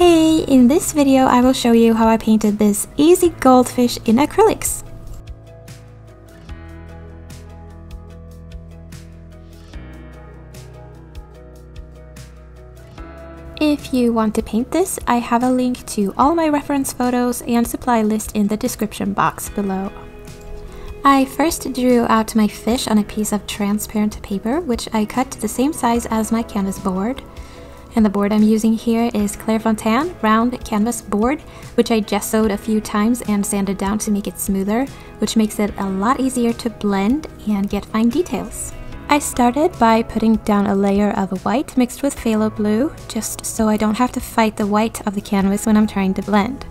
Hey, in this video I will show you how I painted this easy goldfish in acrylics. If you want to paint this, I have a link to all my reference photos and supply list in the description box below. I first drew out my fish on a piece of transparent paper, which I cut to the same size as my canvas board. And the board I'm using here is Clairefontaine round canvas board, which I gessoed a few times and sanded down to make it smoother, which makes it a lot easier to blend and get fine details. I started by putting down a layer of white mixed with phthalo blue, just so I don't have to fight the white of the canvas when I'm trying to blend.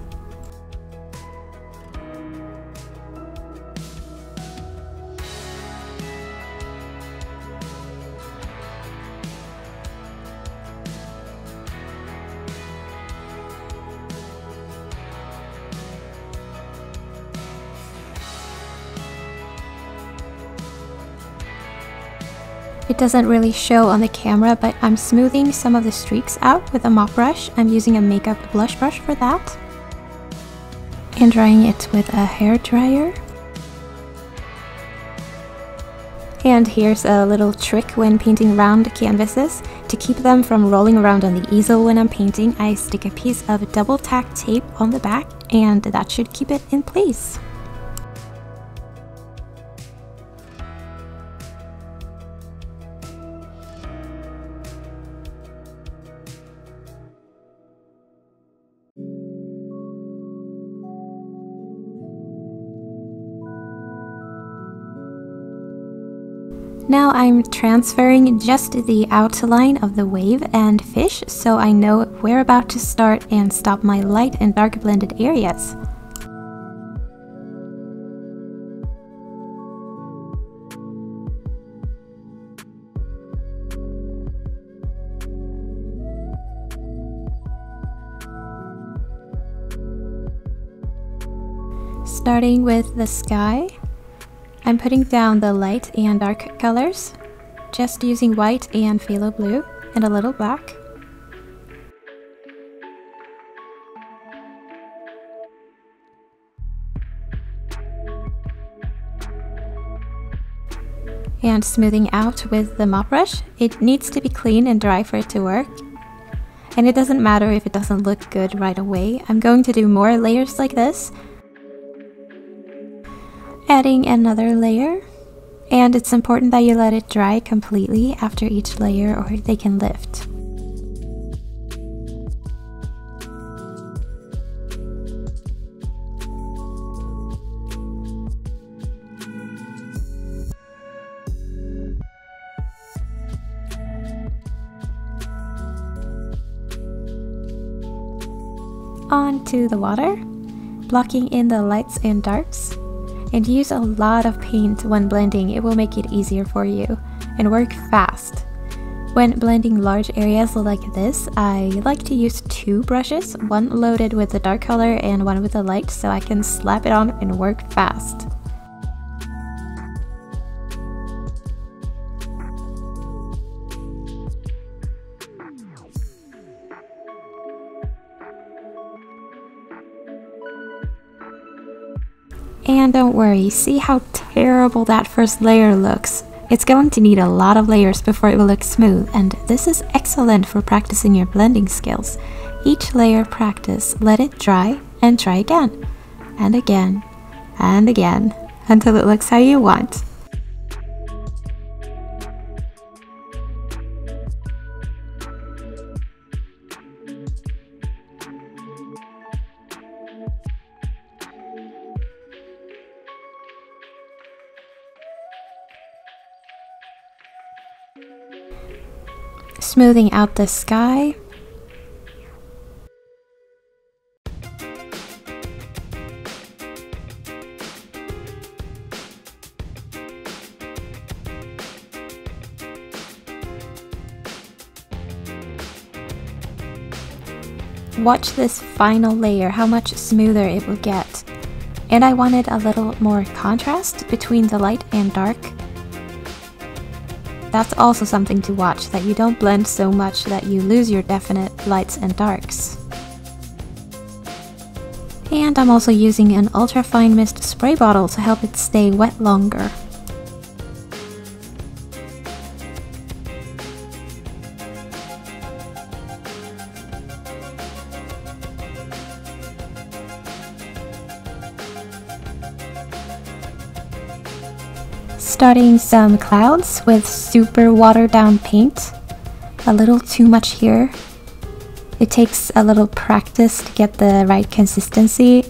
It doesn't really show on the camera, but I'm smoothing some of the streaks out with a mop brush. I'm using a makeup blush brush for that. And drying it with a hair dryer. And here's a little trick when painting round canvases. To keep them from rolling around on the easel when I'm painting, I stick a piece of double tack tape on the back and that should keep it in place. Now I'm transferring just the outline of the wave and fish so I know where about to start and stop my light and dark blended areas. Starting with the sky, I'm putting down the light and dark colors, just using white and phthalo blue and a little black. And smoothing out with the mop brush, it needs to be clean and dry for it to work. And it doesn't matter if it doesn't look good right away, I'm going to do more layers like this adding another layer. And it's important that you let it dry completely after each layer or they can lift. On to the water, blocking in the lights and darks and use a lot of paint when blending, it will make it easier for you and work fast. When blending large areas like this, I like to use two brushes, one loaded with the dark color and one with the light so I can slap it on and work fast. And don't worry, see how terrible that first layer looks. It's going to need a lot of layers before it will look smooth, and this is excellent for practicing your blending skills. Each layer practice, let it dry, and try again, and again, and again, until it looks how you want. Smoothing out the sky. Watch this final layer, how much smoother it will get. And I wanted a little more contrast between the light and dark that's also something to watch, that you don't blend so much that you lose your definite lights and darks. And I'm also using an ultra fine mist spray bottle to help it stay wet longer. Starting some clouds with super watered down paint. A little too much here. It takes a little practice to get the right consistency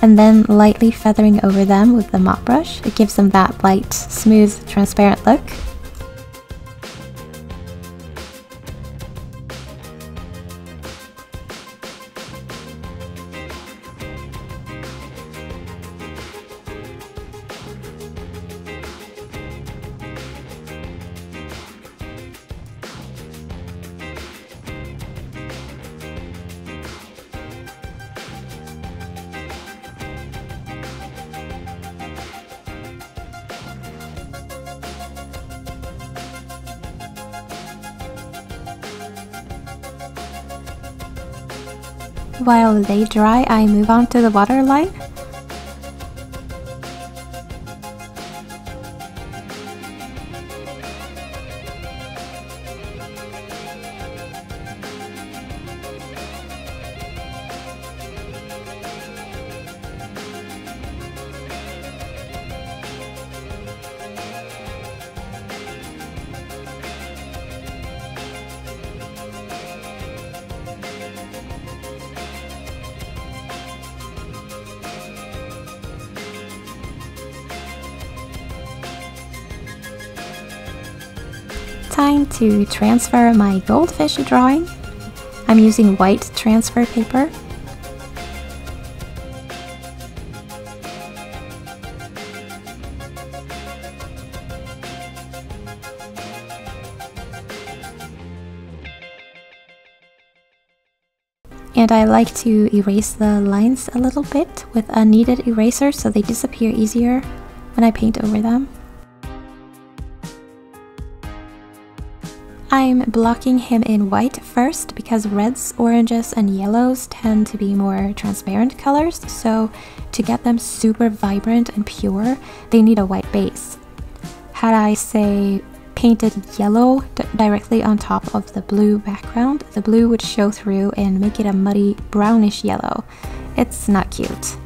and then lightly feathering over them with the mop brush. It gives them that light, smooth, transparent look. While they dry, I move on to the waterline. Time to transfer my goldfish drawing. I'm using white transfer paper. And I like to erase the lines a little bit with a kneaded eraser so they disappear easier when I paint over them. I'm blocking him in white first because reds, oranges, and yellows tend to be more transparent colors, so to get them super vibrant and pure, they need a white base. Had I, say, painted yellow directly on top of the blue background, the blue would show through and make it a muddy brownish yellow. It's not cute.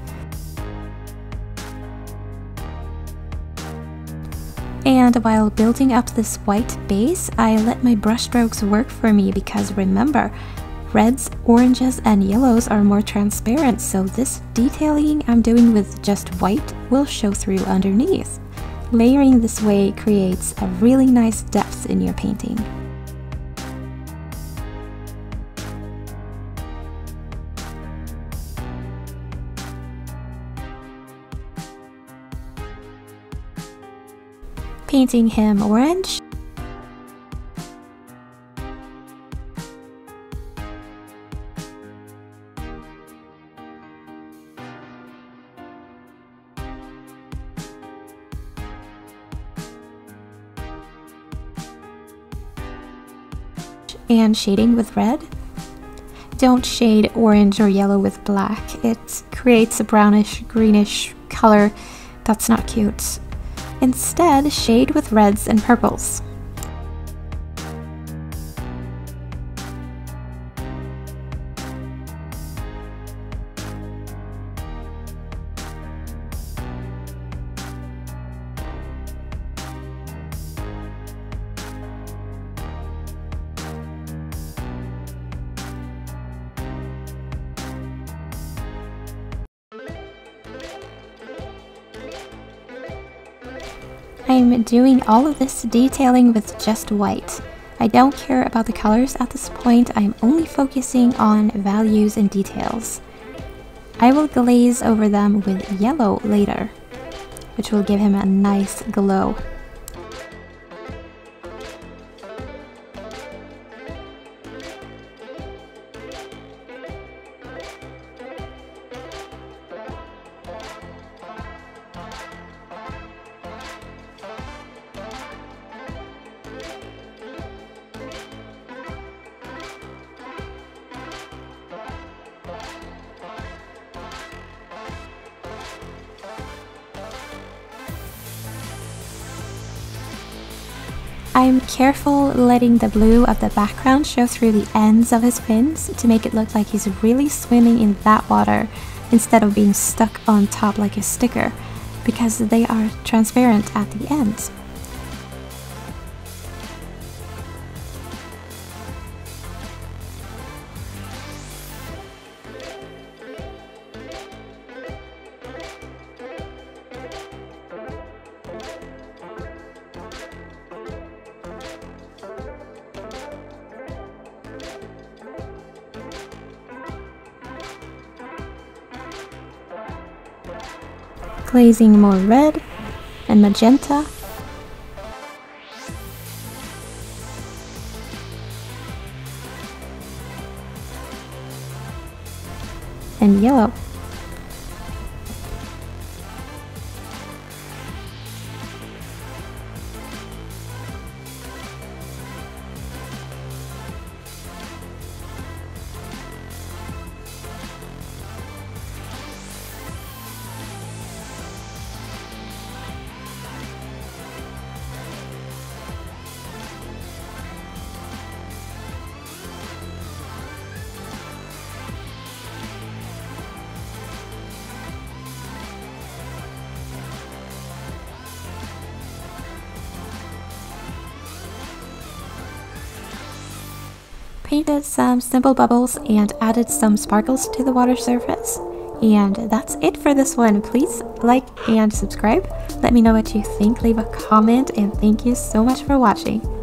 And while building up this white base, I let my brushstrokes work for me because remember, reds, oranges, and yellows are more transparent, so this detailing I'm doing with just white will show through underneath. Layering this way creates a really nice depth in your painting. Painting him orange. and shading with red. Don't shade orange or yellow with black. It creates a brownish, greenish color that's not cute. Instead, shade with reds and purples. I'm doing all of this detailing with just white. I don't care about the colors at this point, I'm only focusing on values and details. I will glaze over them with yellow later, which will give him a nice glow. I'm careful letting the blue of the background show through the ends of his fins to make it look like he's really swimming in that water instead of being stuck on top like a sticker because they are transparent at the ends. Glazing more red and magenta. And yellow. Painted some simple bubbles and added some sparkles to the water surface. And that's it for this one. Please like and subscribe. Let me know what you think, leave a comment, and thank you so much for watching.